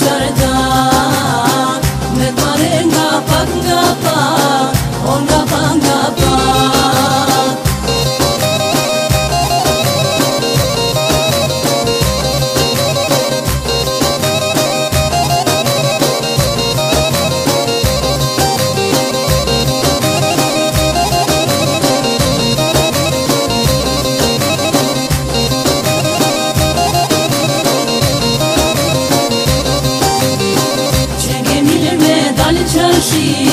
전에 hoje.